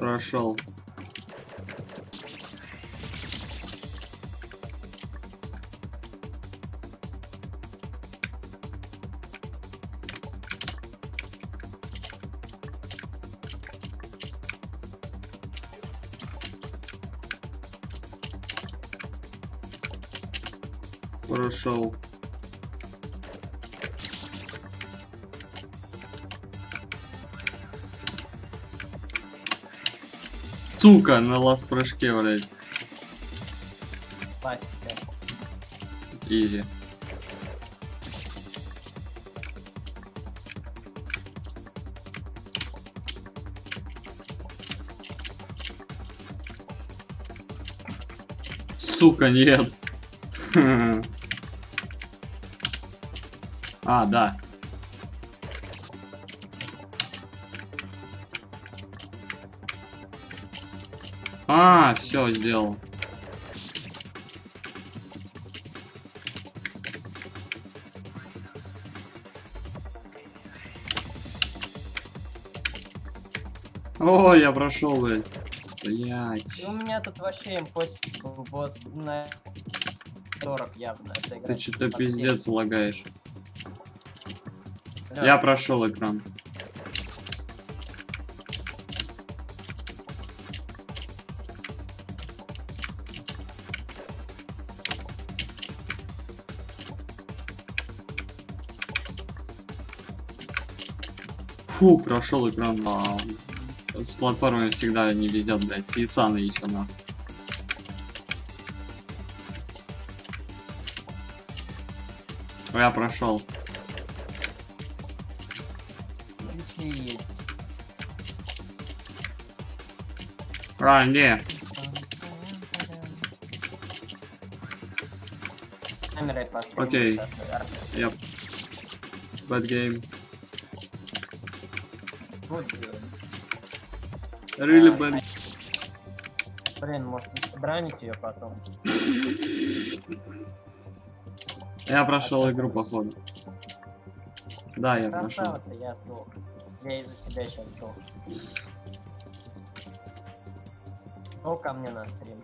Прошел. Прошел. Сука, на лаз прыжке, блядь. Классика. Изи. Сука, нет. А, да. А, все, сделал. О, я прошел, блядь. Блять. И у меня тут вообще импостик босс на 40 явно. Ты что-то под пиздец лагаешь. семь. Я Лёд, прошел экран. Фу, прошел экран. А, с платформой всегда не везет, блядь. С Исана еще на. Я прошел. ключи есть. А, не. Окей. Yep. Bad game. Really А, bad. Блин, может бранить ее потом. Я прошел игру, походу. Да, я прошел. Я сдох. Я из-за тебя сейчас сдох. О, ко мне на стрим.